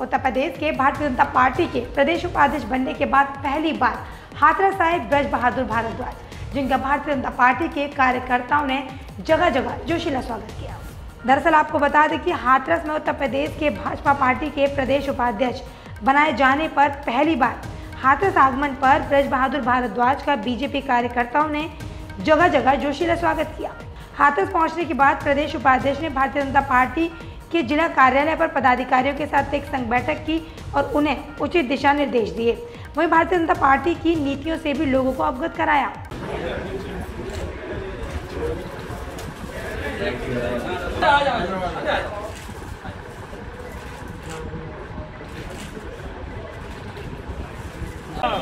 उत्तर प्रदेश के भारतीय जनता पार्टी के प्रदेश उपाध्यक्ष बनने के बाद पहली बार हाथरस आए ब्रज बहादुर भारद्वाज, जिनका भारतीय जनता पार्टी के कार्यकर्ताओं ने जगह जगह जोशीला स्वागत किया। दरअसल आपको बता दें कि हाथरस में उत्तर प्रदेश के भाजपा पार्टी के प्रदेश उपाध्यक्ष बनाए जाने पर पहली बार हाथरस आगमन पर ब्रज बहादुर भारद्वाज का बीजेपी कार्यकर्ताओं ने जगह जगह जोशीला स्वागत किया। हाथरस पहुँचने के बाद प्रदेश उपाध्यक्ष ने भारतीय जनता पार्टी के जिला कार्यालय पर पदाधिकारियों के साथ एक संघ बैठक की और उन्हें उचित दिशा निर्देश दिए। वहीं भारतीय जनता पार्टी की नीतियों से भी लोगों को अवगत कराया।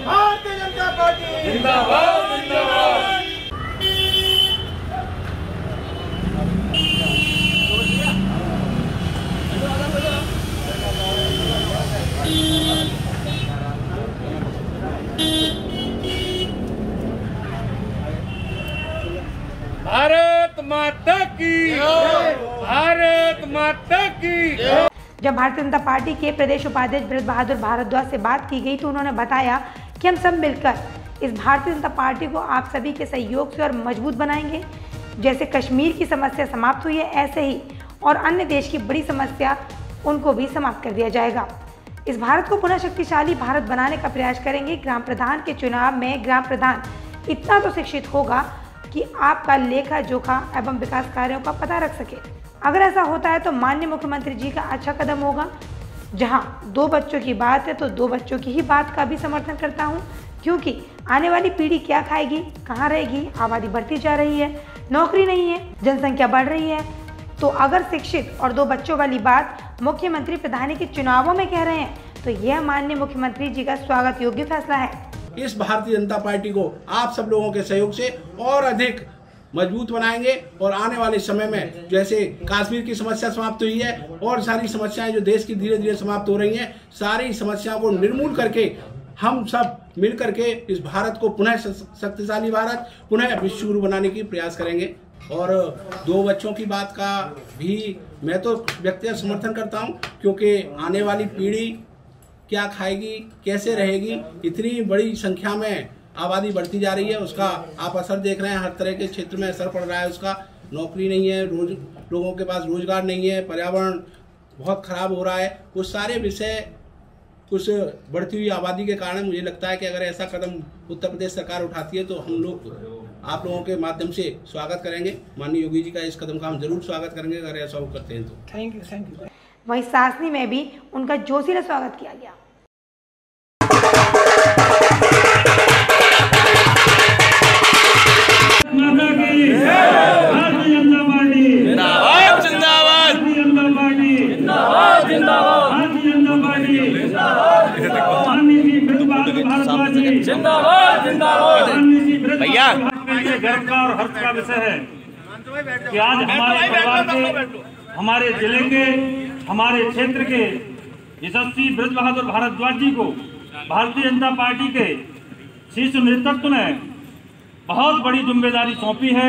भारतीय जनता पार्टी। माता की। भारत माता की। जब भारतीय जनता पार्टी के प्रदेश उपाध्यक्ष ब्रज बहादुर भारद्वाज से बात की गई तो उन्होंने बताया कि हम सब मिलकर इस भारतीय जनता पार्टी को आप सभी के सहयोग से और मज़बूत बनाएँगे। जैसे कश्मीर की समस्या समाप्त हुई है, ऐसे ही और अन्य देश की बड़ी समस्या उनको भी समाप्त कर दिया जाएगा। इस भारत को पुनः शक्तिशाली भारत बनाने का प्रयास करेंगे। ग्राम प्रधान के चुनाव में ग्राम प्रधान इतना तो शिक्षित होगा कि आपका लेखा, जोखा एवं विकास कार्यों का पता रख सके। अगर ऐसा होता है तो माननीय मुख्यमंत्री जी का अच्छा कदम होगा। जहाँ दो बच्चों की बात है तो दो बच्चों की ही बात का भी समर्थन करता हूँ, क्योंकि आने वाली पीढ़ी क्या खाएगी, कहाँ रहेगी, आबादी बढ़ती जा रही है, नौकरी नहीं है, जनसंख्या बढ़ रही है। तो अगर शिक्षित और दो बच्चों वाली बात मुख्यमंत्री प्रधानी के चुनावों में कह रहे हैं तो यह माननीय मुख्यमंत्री जी का स्वागत योग्य फैसला है। इस भारतीय जनता पार्टी को आप सब लोगों के सहयोग से और अधिक मज़बूत बनाएँगे और आने वाले समय में जैसे कश्मीर की समस्या समाप्त हुई है और सारी समस्याएँ जो देश की धीरे धीरे समाप्त हो रही हैं, सारी समस्याओं को निर्मूल करके हम सब मिल करके इस भारत को पुनः शक्तिशाली भारत, पुनः विश्व गुरु बनाने की प्रयास करेंगे। और दो बच्चों की बात का भी मैं तो व्यक्तिगत समर्थन करता हूँ, क्योंकि आने वाली पीढ़ी क्या खाएगी, कैसे रहेगी, इतनी बड़ी संख्या में आबादी बढ़ती जा रही है, उसका आप असर देख रहे हैं, हर तरह के क्षेत्र में असर पड़ रहा है उसका। नौकरी नहीं है, रोज, लोगों के पास रोज़गार नहीं है, पर्यावरण बहुत खराब हो रहा है। वो सारे विषय कुछ बढ़ती हुई आबादी के कारण मुझे लगता है कि अगर ऐसा कदम उत्तर प्रदेश सरकार उठाती है तो हम लोग आप लोगों के माध्यम से स्वागत करेंगे। माननीय योगी जी का इस कदम का हम ज़रूर स्वागत करेंगे, अगर ऐसा वो करते हैं तो। थैंक यू थैंक यू वहीं सासनी में भी उनका जोशीला स्वागत किया गया। भैया। गर्व का और हर्ष का विषय है कि आज हमारे परिवार के हमारे ज़िले के हमारे क्षेत्र के यशस्वी ब्रज बहादुर भारद्वाज जी को भारतीय जनता पार्टी के शीर्ष नेतृत्व ने बहुत बड़ी ज़िम्मेदारी सौंपी है